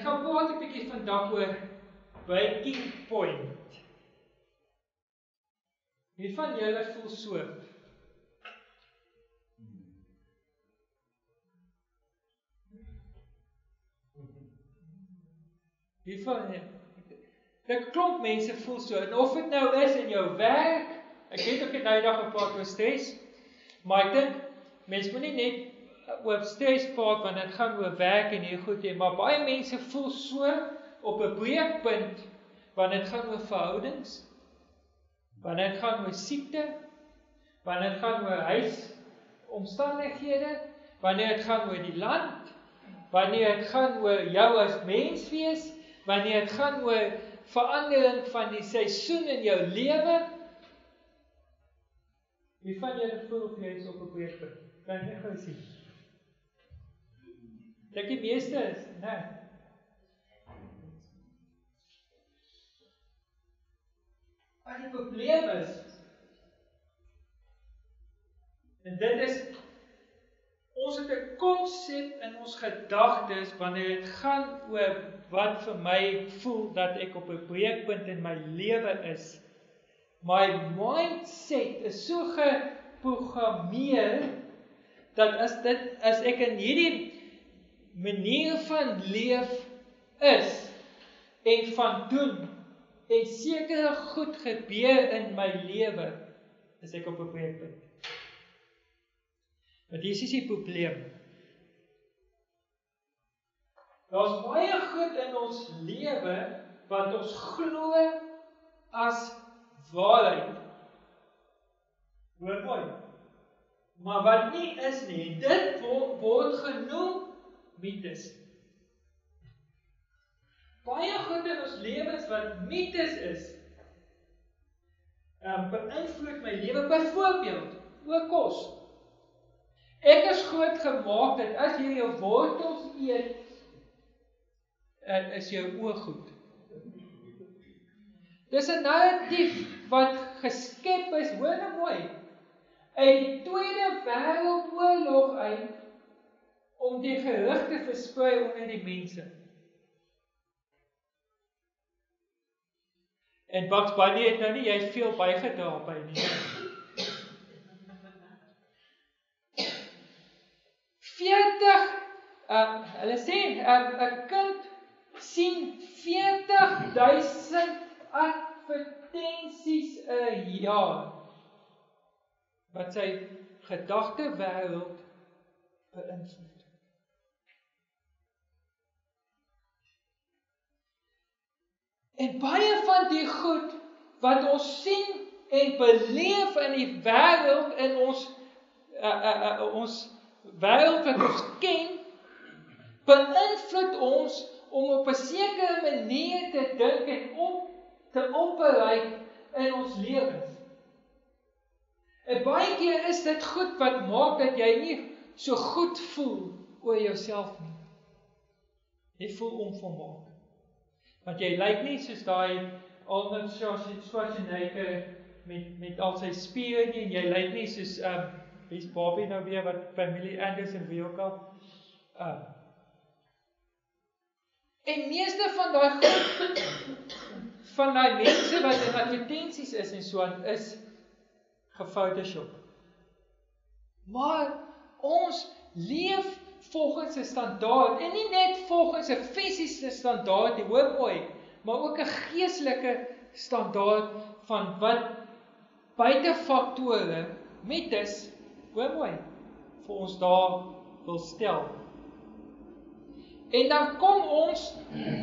En ek gaan praat 'n bietjie vandag oor breaking point. Wie van julle voel so? Wie van julle? Ek klop mense voel so. En of dit nou is in jou werk, ek weet ook jy nou dag gepraat oor stres, maar ek dink mense moenie net oor stres praat wanneer dit gaan oor werk en hier goed nie, maar baie mense voel so op 'n breekpunt wanneer dit gaan oor verhoudings, wanneer dit gaan oor siekte, wanneer dit gaan oor huis omstandighede, wanneer dit gaan oor die land, wanneer dit gaan oor jou as mens wees, wanneer dit gaan oor verandering van die seisoen in jou lewe. Wie van julle voel of jy is op 'n breekpunt? Kan jy gou sien? Die meeste is, né? Die probleem is en dit is ons het 'n konsep in ons gedagtes wanneer dit gaan oor wat vir my voel dat ek op 'n breekpunt in my lewe is. My mindset is so geprogrammeer dat as dit as ek in hierdie manier van leef is en van doen en sekere goed gebeur in my lewe, is ek op 'n breekpunt. Maar dis is die probleem. Daar's baie goed in ons lewe wat ons glo as waarheid. Hoor mooi. Maar wat nie is nie, dit word, word genoem mites. Baie goed in ons lewens wat mites is. Ehm beïnvloed my lewe byvoorbeeld oor kos. Ek is groot gemaak dat as jy jou wortels eet, en is jou oë goed. Dis 'n narratief wat geskep is, hoor nou mooi. Uit die Tweede Wêreldoorlog uit om die gerug te versprei onder die mense. En Bugs Bunny het nou nie jy veel bygedra by nie. 40 ehm um, hulle sê ehm, 'n um, kind sien 40000 advertensies 'n jaar wat sy gedagte wêreld beïnvloed. En baie van die goed wat ons sien en beleef in die wêreld in ons uh, uh, uh, ons wêreld wat ons ken beïnvloed ons om op 'n sekere manier te dink en op te operate in ons lewens. En baie keer is dit goed wat maak dat jy nie so goed voel oor jouself nie. Jy voel onvolmaak. Want jy lyk nie soos daai Arnold Schwarzenegger met met al sy spiere nie en jy lyk nie soos um Wie's Bobby nou weer wat familie Anderson wie ook al. Uh. En meeste van daai goed van daai mense wat in advertensies is en so aan is gefotoshoop. Maar ons leef volgens 'n standaard en nie net volgens 'n fisiese standaard nie, hoor mooi, maar ook 'n geestelike standaard van wat buite faktore met is hoor mooi, vir ons daar wil stel. En dan kom ons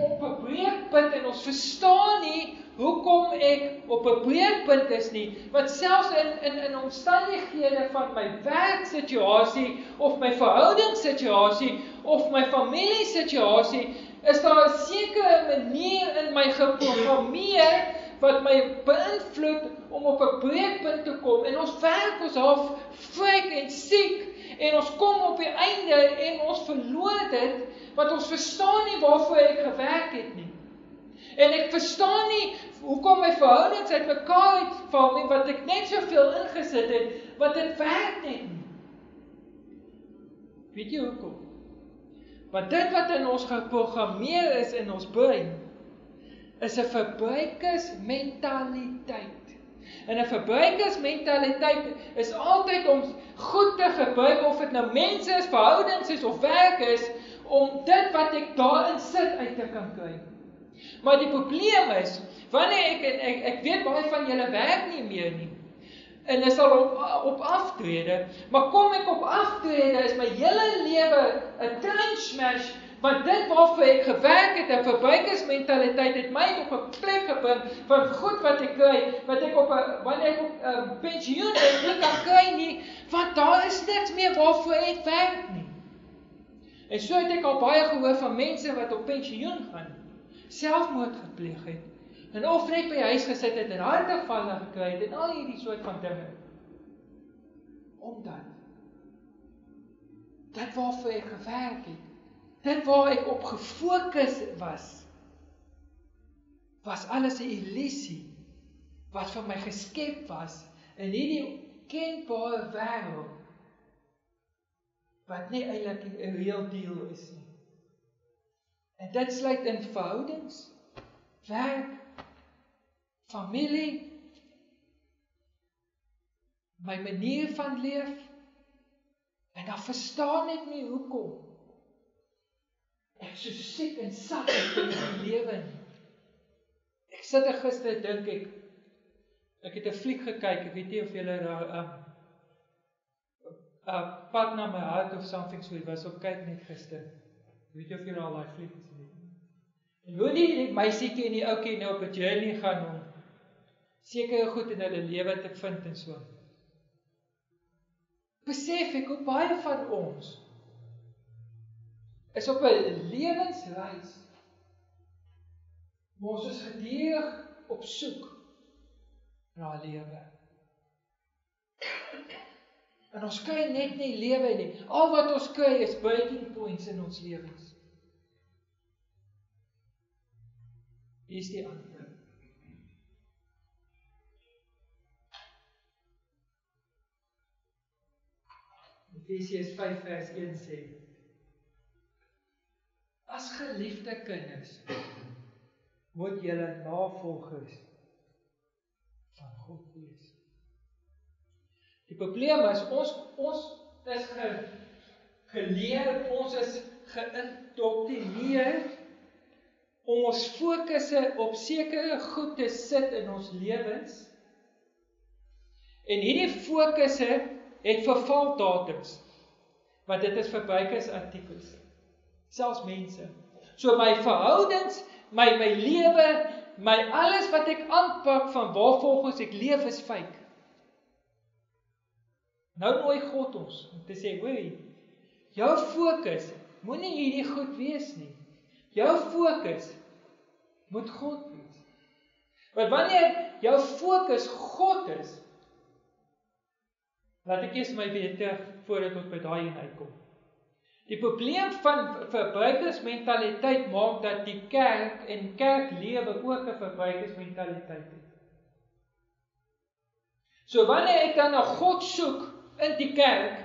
op 'n breekpunt en ons verstaan nie hoekom ek op 'n breekpunt is nie, want selfs in in in omstandighede van my werksituasie of my verhoudingssituasie of my familiesituasie is daar 'n sekere manier in my geprogrammeer wat my beïnvloed om op 'n breekpunt te kom en ons werk ons half frik en siek en ons kom op die einde en ons verloor dit wat ons verstaan nie waarvoor ek gewerk het nie. En ek verstaan nie hoekom my verhoudings uitmekaar uitval nie wat ek net soveel ingesit het wat dit werk net nie. Weet jy hoekom? Want dit wat in ons geprogrammeer is in ons brein is 'n verbruikersmentaliteit. En 'n verbruikersmentaliteit is altyd om goed te gebruik of dit nou mense is, verhoudings is of werk is om dit wat ek daarin sit uit te kan kry. Maar die probleem is, wanneer ek ek ek weet baie van julle werk nie meer nie. En is al op op aftrede, maar kom ek op aftrede is my hele lewe 'n train smash Want dit waarvoor ek gewerk het, 'n verbruikersmentaliteit het my op 'n plek gebring van goed wat ek kry, wat ek op 'n wanneer ek op 'n um, pensioen is, nie kan kry nie, want daar is niks meer waarvoor ek werk nie. En so het ek al baie gehoor van mense wat op pensioen gaan, selfmoord gepleeg het. En of net by huis gesit het en hartaanvalle gekry het en al hierdie soort van dinge. Omdat dit waarvoor ek gewerk het, dit waar ek op gefokus was was alles 'n illusie wat vir my geskep was in hierdie kenbare wêreld wat nie eintlik 'n reël deel is nie. En dit sluit in verhoudings, werk, familie, my manier van leef. En dan verstaan ek nie hoekom ek so siek en sat in die lewe nie. Ek sit er gister dink ek ek het 'n fliek gekyk, ek weet nie of julle daar um uh pad na my hart of something so was op kyk net gister. Weet jy of jy al daai fliek hoe die, meisietjie en die ouetjie nou op 'n journey gaan om sekere goed in hulle lewe te vind en so. Besef ek hoe baie van ons is op 'n lewensreis. Ons is gedurig op soek na lewe. En ons kry net nie lewe nie. Al wat ons kry is breaking points in ons lewens. Hier is die antwoord. Efesiërs 5 vers 1 sê: As geliefde kinders moet julle navolgers van God wees. Die probleem is ons ons is ge, geleer, ons is geïndoktrineer om ons fokusse op sekere goed te sit in ons lewens. En hierdie fokusse het vervaldatums. Want dit is verbruikersartikels selfs mense. So my verhoudings, my my lewe, my alles wat ek aanpak van waarvolgens ek leef is fake. Nou nooi God ons om te sê, hoorie, jou fokus moenie hierdie goed wees nie. Jou fokus moet God wees. Want wanneer jou fokus God is, laat ek eers my weer terug voordat ons by daai een uitkom. Die probleem van verbruikersmentaliteit maak dat die kerk en kerklewe ook 'n verbruikersmentaliteit het. So wanneer ek dan na God soek in die kerk,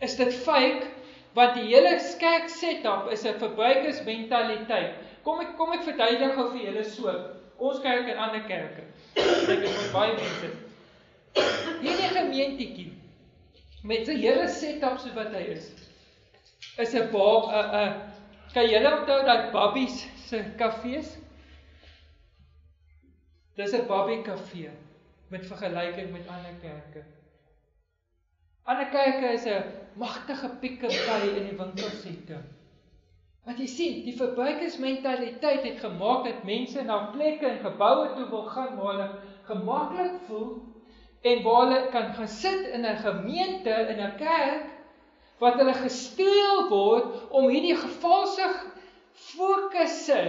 is dit fake want die hele kerk setup is 'n verbruikersmentaliteit. Kom ek kom ek verduidelik gou vir julle so. Ons kerk en ander kerke. Kyk ek moet baie mense. Hierdie gemeentetjie met sy hele setup so wat hy is is 'n bab 'n 'n kan julle onthou dat babbies se kafees Dis 'n babbie kafee met vergelyking met ander kerke. Ander kerke is 'n magtige pick-up-by in die winkelsentrum. Wat jy sien, die verbruikersmentaliteit het gemaak dat mense na plekke en geboue toe wil gaan waar hulle gemaklik voel en waar hulle kan gaan sit in 'n gemeente in 'n kerk wat hulle gesteel word om hierdie gevalse fokusse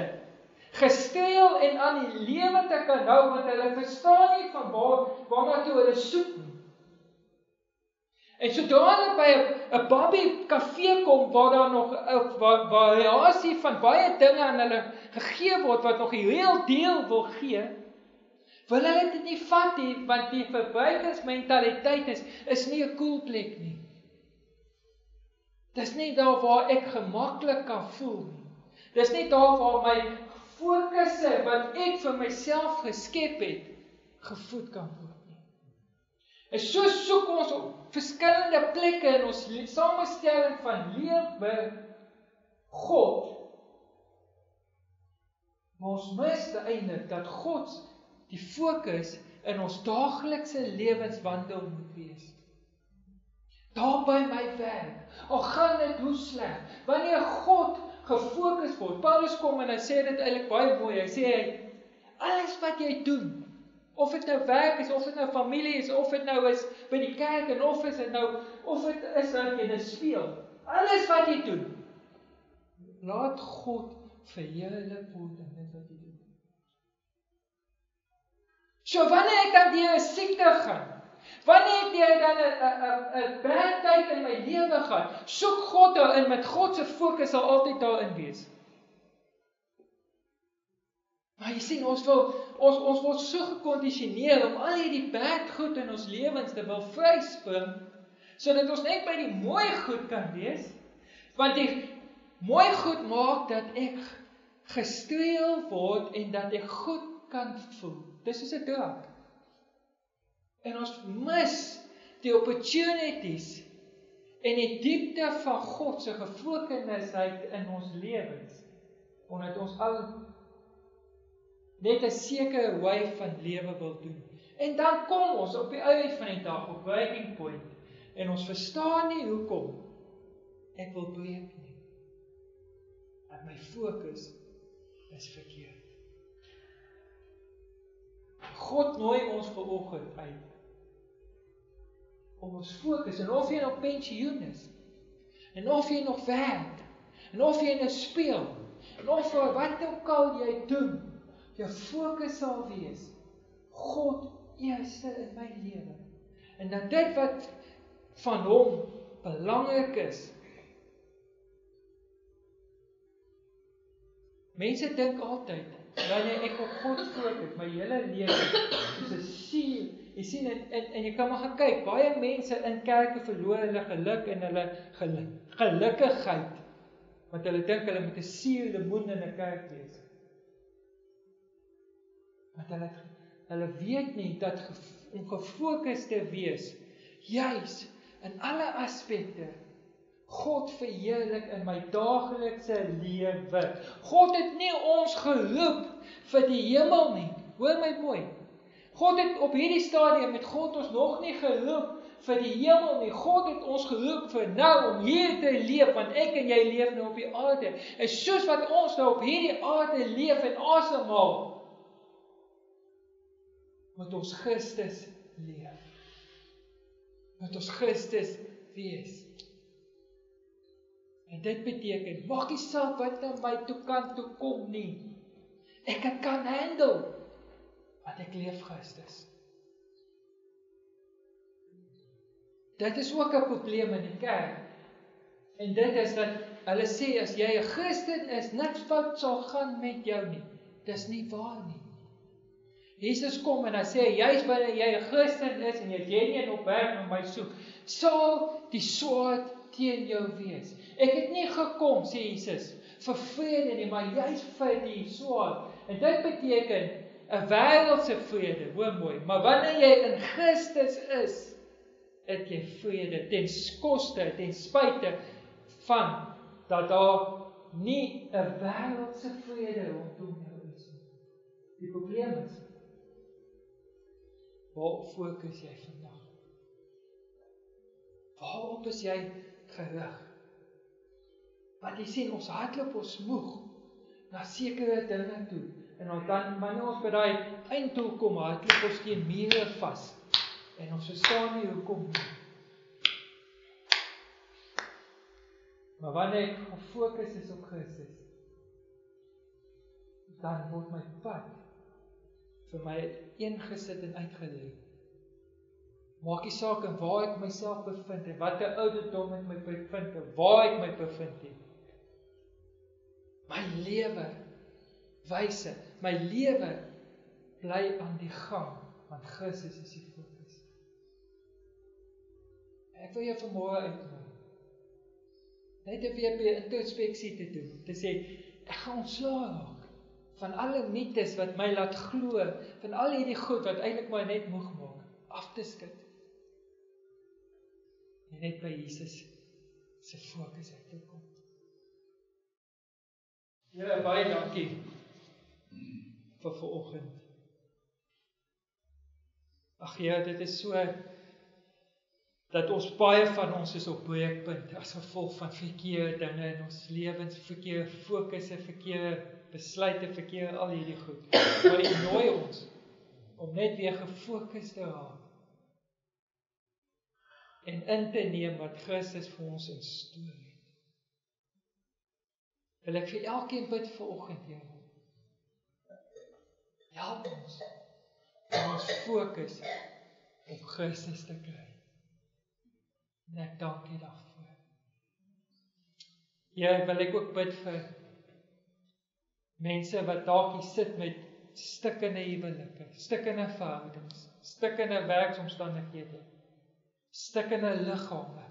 gesteel en aan die lewe te kan hou want hulle verstaan nie van waar waarna toe hulle soek nie. En sodra hulle by 'n babbie kafee kom waar daar nog 'n variasie van baie dinge aan hulle gegee word wat nog die heel deel wil gee, wil hulle dit nie vat nie want die verbruikersmentaliteit is is nie 'n cool plek nie. Dis nie daar waar ek gemaklik kan voel nie. Dis nie daar waar my fokusse wat ek vir myself geskep het gevoed kan word. En so soek ons op verskillende plekke in ons samestelling van lewe God. Maar ons mis eintlik dat God die fokus in ons daaglikse lewenswandel moet wees. Daar by my werk, al gaan dit hoe sleg, wanneer God gefokus word. Paulus kom en hy sê dit eintlik baie mooi. Hy sê hy alles wat jy doen, of dit nou werk is, of dit nou familie is, of dit nou is by die kerk en of is dit nou of dit is dat jy net speel. Alles wat jy doen, laat God verheerlik word in dit wat jy doen. So wanneer ek dan deur 'n siekte gaan, wanneer ek deur dan 'n 'n 'n baie tyd in my lewe gaan, soek God daarin met God se fokus sal altyd daarin wees. Maar jy sien ons wil ons ons word so gekondisioneer om al hierdie bad goed in ons lewens te wil vryspring sodat ons net by die mooi goed kan wees. Want die mooi goed maak dat ek gestreel word en dat ek goed kan voel. Dis is 'n druk. En ons mis die opportunities en die diepte van God se gefokusheid in ons lewens omdat ons al net 'n sekere wy van lewe wil doen. En dan kom ons op die einde van die dag op breaking point en ons verstaan nie hoekom ek wil breek nie. Dat my fokus is verkeerd. God nooi ons ver oggend uit om ons fokus en of jy nog pensioen is en of jy nog werk en of jy nou speel en of wat ook al jy doen jou fokus sal wees God eerste in my lewe en dat dit wat van hom belangrik is mense dink altyd wanneer ek op God fokus my hele lewe soos 'n siel Jy sien en en, en jy kan maar gaan kyk, baie mense in kerke verloor hulle geluk en hulle geluk, gelukkigheid want hulle dink hulle moet 'n siel lemoen in 'n kerk wees. Want hulle hulle weet nie dat om gefokus te wees juis in alle aspekte God verheerlik in my daaglikse lewe. God het nie ons geroep vir die hemel nie. Hoor my mooi. God het op hierdie stadium met God ons nog nie geroep vir die hemel nie. God het ons geroep vir nou om hier te leef want ek en jy leef nou op die aarde. En soos wat ons nou op hierdie aarde leef en asemhaal, moet ons Christus leef. Moet ons Christus wees. En dit beteken maak nie saak wat na my toe kan toe kom nie. Ek kan handle want ek leef Christus. Dit is ook 'n probleem in die kerk. En dit is dat hulle sê as jy 'n Christen is, niks fout sal gaan met jou nie. Dis nie waar nie. Jesus kom en hy sê jy's wanneer jy 'n Christen is en jy genuen op werk met my soek, sal die swaard teen jou wees. Ek het nie gekom sê Jesus vir vrede nie, maar jy's vir die swaard. En dit beteken 'n wêreldse vrede, hoor mooi, maar wanneer jy in Christus is, het jy vrede ten koste, ten spyte van dat daar nie 'n wêreldse vrede rondom jou is nie. Die probleem is waar fokus jy vandag? Waarop is jy gerig? Want jy sien ons hardloop ons moeg na sekere dinge toe En ons dan wanneer ons by daai einddoel kom, hardloop ons teen mure vas. En ons verstaan nie hoekom nie. Maar wanneer ek gefokus is op Christus, dan word my pad vir my eengesit en uitgelê. Maak nie saak in waar ek myself bevind en watter ouderdom ek my bevind of waar ek my bevind nie. My lewe wyse my lewe bly aan die gang want Christus is die fokus. Ek wil jou vanmôre uitnooi. net 'n weer introspeksie te doen. Te sê ek gaan ontslae raak van alle mites wat my laat glo, van al hierdie goed wat eintlik my net moeg maak, af te skud. En net by Jesus se fokus uit te kom. Ja, baie dankie vir vanoggend. Ag ja, dit is so dat ons baie van ons is op breekpunt as gevolg van verkeerde dinge in ons lewens, verkeerde fokusse, verkeerde besluite, verkeerde al hierdie goed. Maar dit nooi ons om net weer gefokus te raak en in te neem wat Christus vir ons instoor het. Wil ek vir elkeen bid vanoggend, Here. Help ons om ons fokus op Christus te kry. Net dankie daarvoor. Ja, wil ek ook bid vir mense wat dalk hier sit met stikkende huwelike, stikkende verhoudings, stikkende werksomstandighede, stikkende liggame.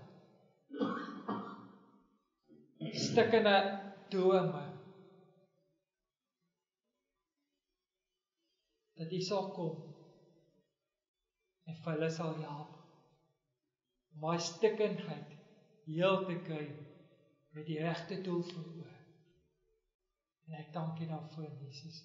Stikkende drome. Dat jy sal kom en vir hulle sal help om my stikkindheid heel te kry met die regte doel voor oë. En ek dank U daarvoor Jesus.